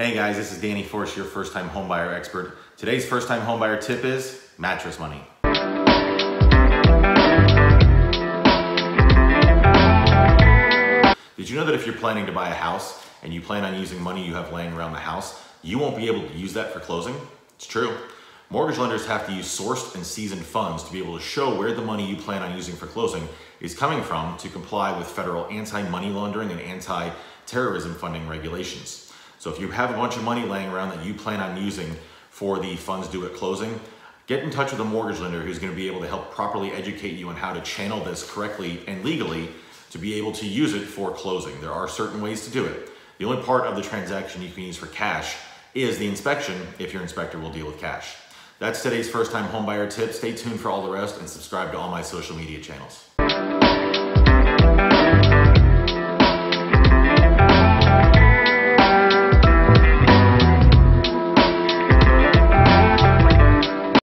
Hey guys, this is Danny Force, your first time homebuyer expert. Today's first time homebuyer tip is mattress money. Did you know that if you're planning to buy a house and you plan on using money you have laying around the house, you won't be able to use that for closing? It's true. Mortgage lenders have to use sourced and seasoned funds to be able to show where the money you plan on using for closing is coming from to comply with federal anti-money laundering and anti-terrorism funding regulations. So if you have a bunch of money laying around that you plan on using for the funds due at closing, get in touch with a mortgage lender who's going to be able to help properly educate you on how to channel this correctly and legally to be able to use it for closing. There are certain ways to do it. The only part of the transaction you can use for cash is the inspection if your inspector will deal with cash. That's today's first time homebuyer tip. Stay tuned for all the rest and subscribe to all my social media channels.